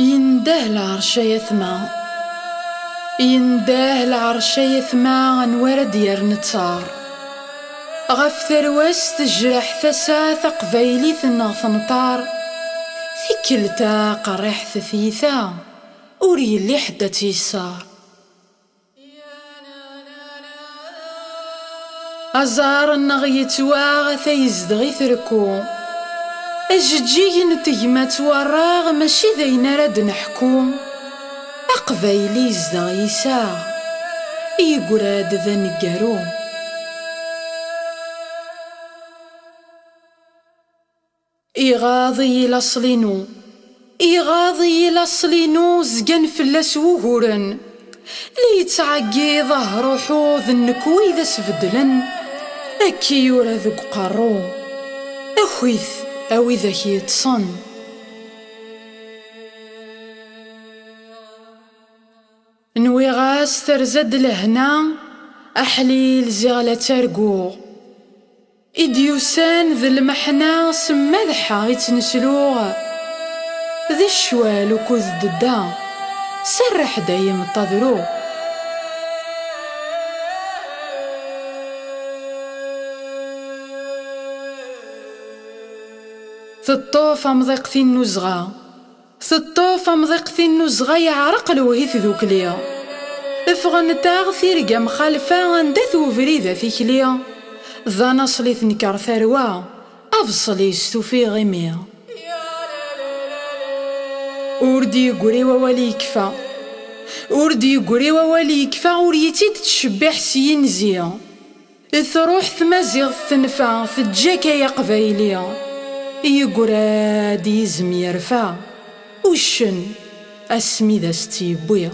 ينده العرش يثما ينده العرش يثما انوار ديار نتار غف ثرواس تجرح ثسا ثقبايلي ثنا ثنطار. كلتا قريح ثثيثا وري اللي حدا تيسار أزار النغيت واغ ثيزدغي ثركو. أججي نتجمة وراغ ماشي ذين راد نحكو. أقبايلي يزدغ يساغ يقراد ذا نقارو. إغاضي لصلينو إغاضي لصلينو زقن فلاس وهورن لي يتعقي ظهر حوض النكوي ذا سفدلن أكي يورا ذوق أخويث أوي ذاك يتصن نوي غاس ترزد لهنا أحليل زغلة ترقو. إديوسان ذي المحنا سما ذحا يتنسلوغ ذي الشوال وكوذ ددا سرح دايم الطذرو ثطوف مضيقتي النزغة. ثطوف مضيقتي النزغة يعرق الوهيث ذوك ليا إفغن تاغ ثيرقا مخالفة عندث وفريدة فيك ليا ذا نصلي ثنكر ثروة أفصلي استوفي غمية. وردي يقري وولي يكفى. وردي يقري وولي يكفى وريتي تتشبح سين زيا تروح ثمازيغ ثنفا تجاكا يا قبايلية. يقراد يزم يرفع. وشن؟ أسمي ذا ستي بويا